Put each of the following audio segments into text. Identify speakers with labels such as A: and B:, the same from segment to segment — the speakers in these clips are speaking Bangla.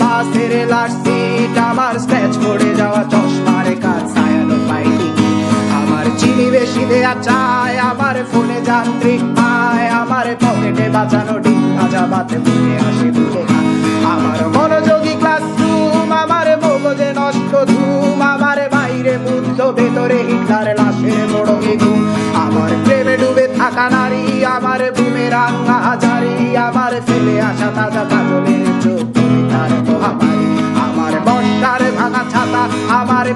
A: বাসের লাস্ট সিট আমার স্ক্র্যাচ পড়ে যাওয়া চশমার কাজ ছায়ানো পাইনি আমার চিনি বেশি দেয়া চায় আমার ফোনে যান্ত্রিক পায় আমার পকেটে বাঁচানো ডিম ভাজা বাতে আসে ভুলে আমার মনোযোগী ক্লাসরুম আমার মগজে নষ্ট ধুম, আমার বাইরে মুগ্ধ ভেতরে হিটলার লাশের বড় ঘুম। আমার প্রেমে ডুবে থাকা নারী, আমার বুমে রাঙ্গা হাজারি, আমার ফেলে আসা তাজা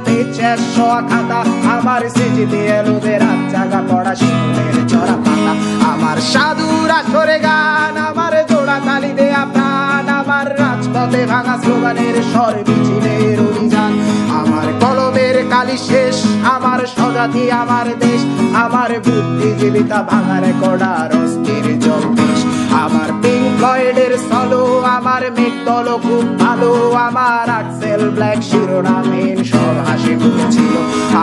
A: পেচের শোয়া আমার সিজিতে এলোবে রাত জাগা পড়া শিশুদের চড়া পাতা আমার সাধুর আসরে গান, আমার জোড়া তালি দেয়া প্রাণ, আমার রাজপথে ভাঙা স্লোগানের স্বর মিছিলের অভিযান। আমার কলমের কালি শেষ, আমার স্বজাতি, আমার দেশ, আমার বুদ্ধিজীবিতা ভাঙার কড়ার অস্থির জম্পেশ আমার পিঙ্ক ফ্লয়েডের সলো আমার মেঘ খুব ভালো, আমার আক্সেল ব্ল্যাক শিরোনামহীন হাসি খুঁজছিল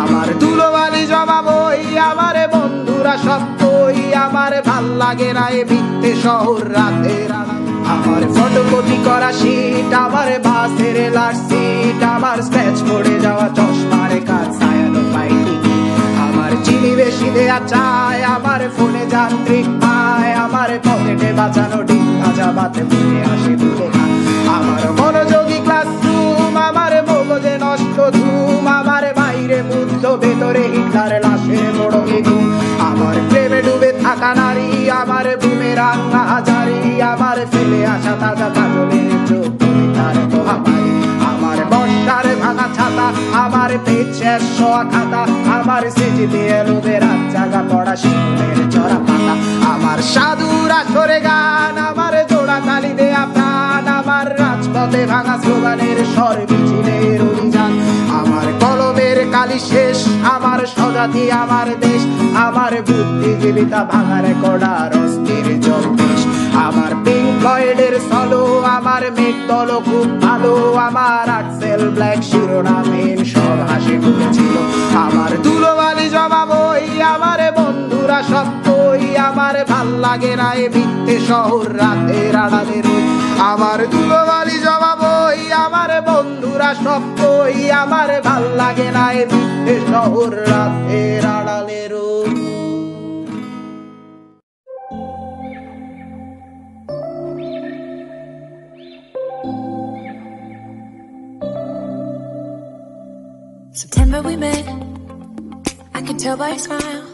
A: আমার দুলোবালি জমাবই আমার বন্ধুরা সব কই আমার ভালো লাগে না এ ভিত্তে শহর আড়াল। আমার ফটোকপি করা শীট আমার বাসের লাস্ট সিট আমার স্ক্র্যাচ পড়ে যাওয়া চশমার কাজ ছায়ানো পাইনি আমার চিনি বেশি দেয়া চায় আমার ফোনে যান্ত্রিক পায়, আমার পকেটে বাঁচানো ডিম ধুম আমার বাইরে, মুগ্ধ ভেতরে হিটলার লাশের বড় ঘুম আমার প্রেমে ডুবে থাকা নারী, আমার বুমে রাঙ্গা হাজারি, আমার ফেলে আসা তাজা কাজলের চোখ তার মহামারী। আমার বর্ষার ভাঙা ছাতা, আমার পেচের শোয়া খাতা, আমার সিজিতে এলোবে রাত জাগা পড়া শিশুদের চড়া পাতা। আমার সাধুর আসরে গান, আমার জোড়া তালি দেয়া প্রাণ আমার রাজপথে ভাঙা স্লোগানের স্বর আমার কলমের শেষ। আমার স্বজাতি আমার দেশ, আমার বুদ্ধিজীবিতা ভাঙার কড়ার অস্থির জম্পেশ আমার পিঙ্ক ফ্লয়েডের সলো আমার মেঘ দল খুব ভালো। আমার আক্সেল ব্ল্যাক শিরোনামহীন সব হাসি খুঁজছিল আমার দুলোবালি জমাবই আমার বন্ধুরা সব কই আমার ভালো লাগে না এ ভিত্তে শহর রাতে আড়ালে রই আমার দুলোবালি জমাবই আমার বন্ধুরা সব কই আমার ভাল লাগে না এ ভিত্তে শহর রাতের আড়ালে রই
B: September we met. I could tell by your smile.